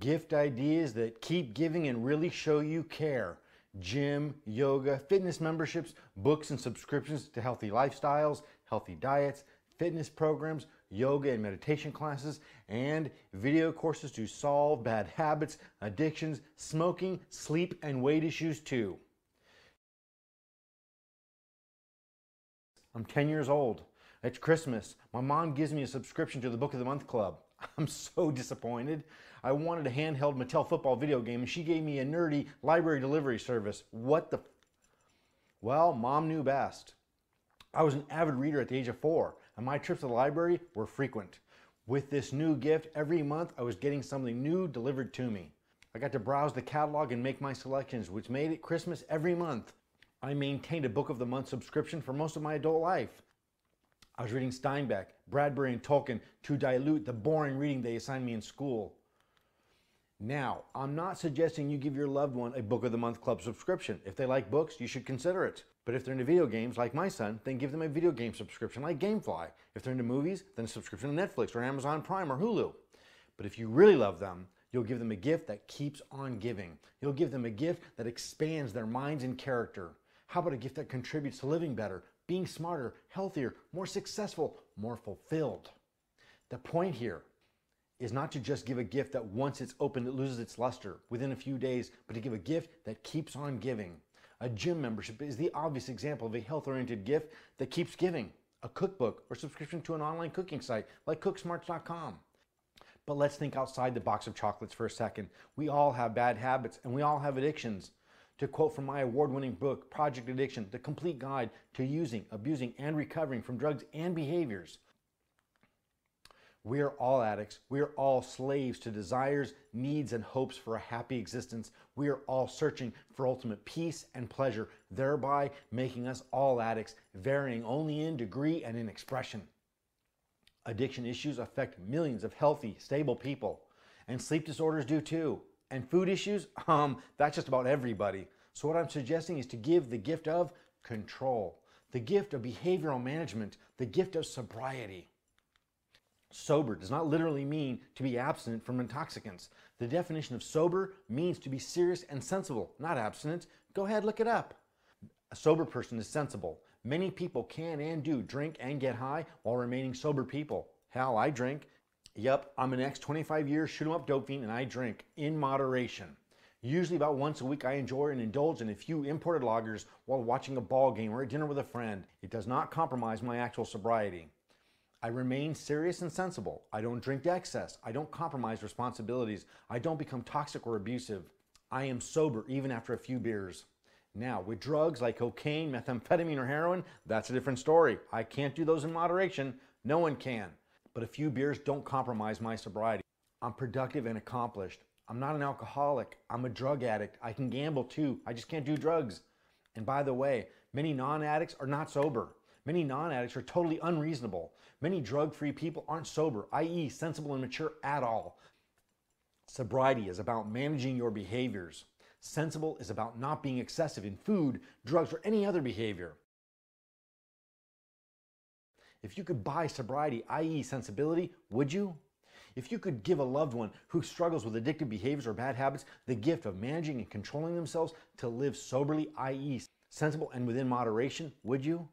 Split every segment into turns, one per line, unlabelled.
Gift ideas that keep giving and really show you care. Gym, yoga, fitness memberships, books and subscriptions to healthy lifestyles, healthy diets, fitness programs, yoga and meditation classes, and video courses to solve bad habits, addictions, smoking, sleep, and weight issues too. I'm 10 years old. It's Christmas. My mom gives me a subscription to the Book of the Month Club. I'm so disappointed. I wanted a handheld Mattel football video game and she gave me a nerdy library delivery service. What the? Well, mom knew best. I was an avid reader at the age of four and my trips to the library were frequent. With this new gift, every month I was getting something new delivered to me. I got to browse the catalog and make my selections, which made it Christmas every month. I maintained a Book of the Month subscription for most of my adult life. I was reading Steinbeck, Bradbury, and Tolkien to dilute the boring reading they assigned me in school. Now, I'm not suggesting you give your loved one a Book of the Month Club subscription. If they like books, you should consider it. But if they're into video games, like my son, then give them a video game subscription like Gamefly. If they're into movies, then a subscription to Netflix or Amazon Prime or Hulu. But if you really love them, you'll give them a gift that keeps on giving. You'll give them a gift that expands their minds and character. How about a gift that contributes to living better, being smarter, healthier, more successful, more fulfilled? The point here is not to just give a gift that once it's opened, it loses its luster within a few days, but to give a gift that keeps on giving. A gym membership is the obvious example of a health oriented gift that keeps giving. A cookbook or subscription to an online cooking site like cooksmarts.com. But let's think outside the box of chocolates for a second. We all have bad habits and we all have addictions. To quote from my award winning book, Project Addiction The Complete Guide to Using, Abusing, and Recovering from Drugs and Behaviors, we are all addicts. We are all slaves to desires, needs, and hopes for a happy existence. We are all searching for ultimate peace and pleasure, thereby making us all addicts, varying only in degree and in expression. Addiction issues affect millions of healthy, stable people, and sleep disorders do too. And food issues, um, that's just about everybody. So, what I'm suggesting is to give the gift of control, the gift of behavioral management, the gift of sobriety. Sober does not literally mean to be abstinent from intoxicants. The definition of sober means to be serious and sensible, not abstinent. Go ahead, look it up. A sober person is sensible. Many people can and do drink and get high while remaining sober people. Hell, I drink. Yep, I'm an ex 25 years shoot 'em up dope fiend and I drink in moderation. Usually about once a week I enjoy and indulge in a few imported lagers while watching a ball game or at dinner with a friend. It does not compromise my actual sobriety. I remain serious and sensible. I don't drink to excess. I don't compromise responsibilities. I don't become toxic or abusive. I am sober even after a few beers. Now, with drugs like cocaine, methamphetamine, or heroin, that's a different story. I can't do those in moderation. No one can. But a few beers don't compromise my sobriety. I'm productive and accomplished. I'm not an alcoholic. I'm a drug addict. I can gamble too. I just can't do drugs. And by the way, many non addicts are not sober. Many non addicts are totally unreasonable. Many drug free people aren't sober, i.e., sensible and mature at all. Sobriety is about managing your behaviors. Sensible is about not being excessive in food, drugs, or any other behavior. If you could buy sobriety, i.e., sensibility, would you? If you could give a loved one who struggles with addictive behaviors or bad habits the gift of managing and controlling themselves to live soberly, i.e., sensible and within moderation, would you?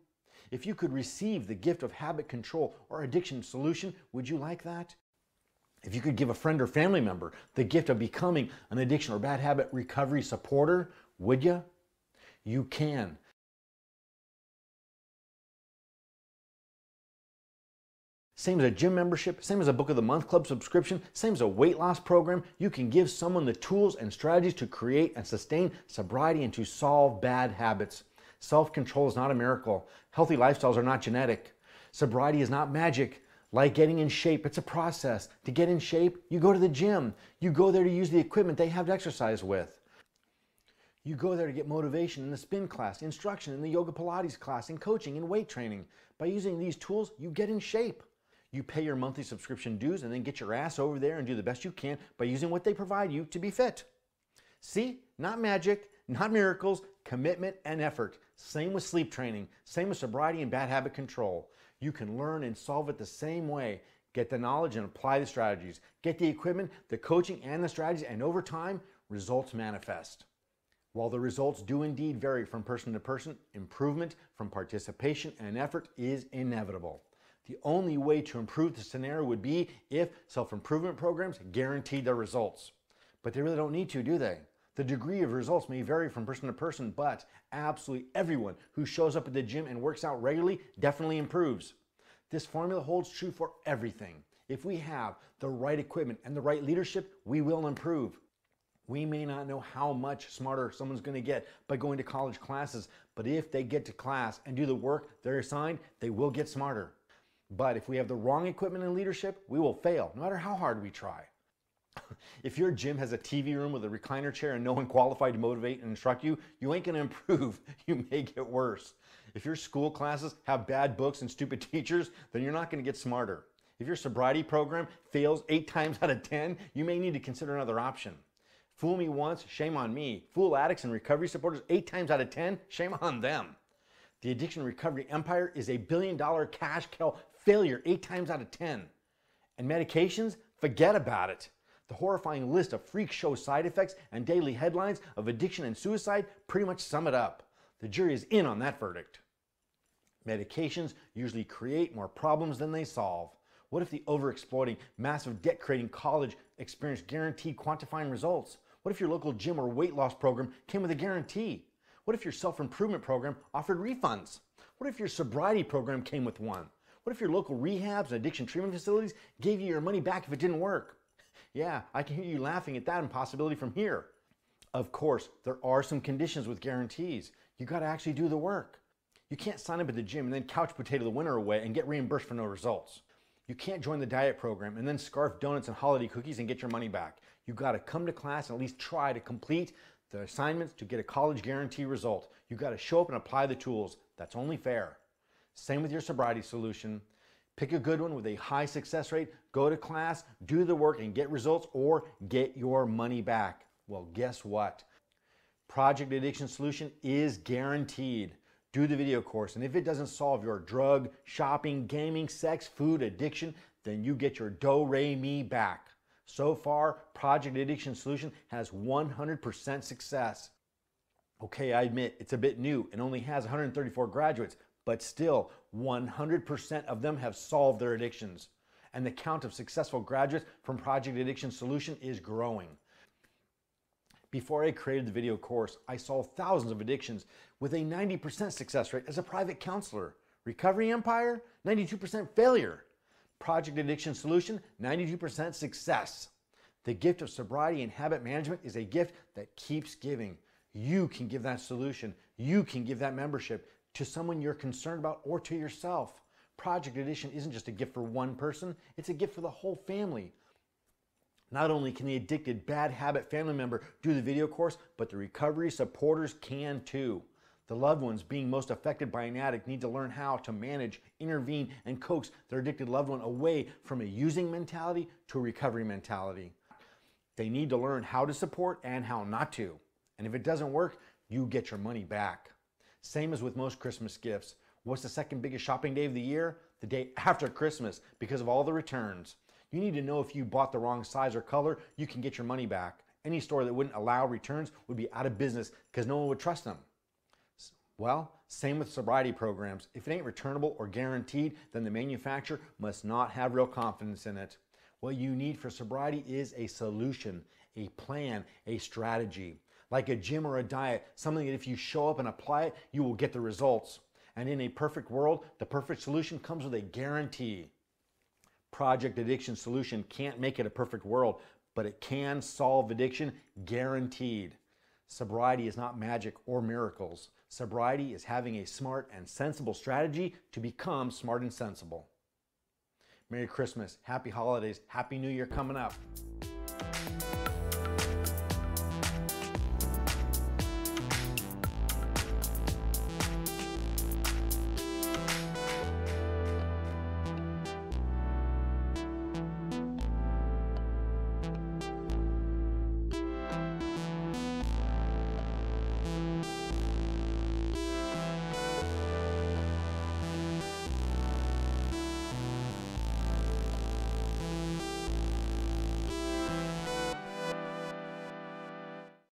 If you could receive the gift of habit control or addiction solution, would you like that? If you could give a friend or family member the gift of becoming an addiction or bad habit recovery supporter, would you? You can. Same as a gym membership, same as a Book of the Month Club subscription, same as a weight loss program, you can give someone the tools and strategies to create and sustain sobriety and to solve bad habits. Self control is not a miracle. Healthy lifestyles are not genetic. Sobriety is not magic. Like getting in shape, it's a process. To get in shape, you go to the gym. You go there to use the equipment they have to exercise with. You go there to get motivation in the spin class, instruction in the yoga Pilates class, and coaching in weight training. By using these tools, you get in shape. You pay your monthly subscription dues and then get your ass over there and do the best you can by using what they provide you to be fit. See, not magic, not miracles, commitment and effort. Same with sleep training, same with sobriety and bad habit control. You can learn and solve it the same way. Get the knowledge and apply the strategies. Get the equipment, the coaching, and the strategies, and over time, results manifest. While the results do indeed vary from person to person, improvement from participation and effort is inevitable. The only way to improve the scenario would be if self improvement programs guaranteed their results. But they really don't need to, do they? The degree of results may vary from person to person, but absolutely everyone who shows up at the gym and works out regularly definitely improves. This formula holds true for everything. If we have the right equipment and the right leadership, we will improve. We may not know how much smarter someone's going to get by going to college classes, but if they get to class and do the work they're assigned, they will get smarter. But if we have the wrong equipment and leadership, we will fail, no matter how hard we try. if your gym has a TV room with a recliner chair and no one qualified to motivate and instruct you, you ain't to improve. You may get worse. If your school classes have bad books and stupid teachers, then you're not to get smarter. If your sobriety program fails eight times out of 10, you may need to consider another option. Fool me once, shame on me. Fool addicts and recovery supporters eight times out of 10, shame on them. The addiction recovery empire is a billion dollar cash cow failure eight times out of 10. And medications, forget about it. The horrifying list of freak show side effects and daily headlines of addiction and suicide pretty much sum it up. The jury is in on that verdict. Medications usually create more problems than they solve. What if the overexploiting, massive debt creating college experience guaranteed quantifying results? What if your local gym or weight loss program came with a guarantee? What if your self improvement program offered refunds? What if your sobriety program came with one? What if your local rehabs and addiction treatment facilities gave you your money back if it didn't work? Yeah, I can hear you laughing at that impossibility from here. Of course, there are some conditions with guarantees. You got to actually do the work. You can't sign up at the gym and then couch potato the winter away and get reimbursed for no results. You can't join the diet program and then scarf donuts and holiday cookies and get your money back. You got to come to class and at least try to complete the assignments to get a college guarantee result. You got to show up and apply the tools. That's only fair. Same with your sobriety solution. Pick a good one with a high success rate, go to class, do the work, and get results or get your money back. Well, guess what? Project Addiction Solution is guaranteed. Do the video course, and if it doesn't solve your drug, shopping, gaming, sex, food addiction, then you get your do re mi back. So far, Project Addiction Solution has 100% success. Okay, I admit it's a bit new and only has 134 graduates, but still 100% of them have solved their addictions. And the count of successful graduates from Project Addiction Solution is growing. Before I created the video course, I solved thousands of addictions with a 90% success rate as a private counselor. Recovery Empire, 92% failure. Project Addiction Solution, 92% success. The gift of sobriety and habit management is a gift that keeps giving. You can give that solution. You can give that membership to someone you're concerned about or to yourself. Project Addiction isn't just a gift for one person, it's a gift for the whole family. Not only can the addicted bad habit family member do the video course, but the recovery supporters can too. The loved ones being most affected by an addict need to learn how to manage, intervene, and coax their addicted loved one away from a using mentality to a recovery mentality. They need to learn how to support and how not to. And if it doesn't work, you get your money back. Same as with most Christmas gifts. What's the second biggest shopping day of the year? The day after Christmas because of all the returns. You need to know if you bought the wrong size or color, you can get your money back. Any store that wouldn't allow returns would be out of business because no one would trust them. Well, same with sobriety programs. If it ain't returnable or guaranteed, then the manufacturer must not have real confidence in it. What you need for sobriety is a solution, a plan, a strategy like a gym or a diet, something that if you show up and apply it, you will get the results. And in a perfect world, the perfect solution comes with a guarantee. Project Addiction Solution can't make it a perfect world, but it can solve addiction guaranteed. Sobriety is not magic or miracles. Sobriety is having a smart and sensible strategy to become smart and sensible. Merry Christmas, Happy Holidays, Happy New Year coming up.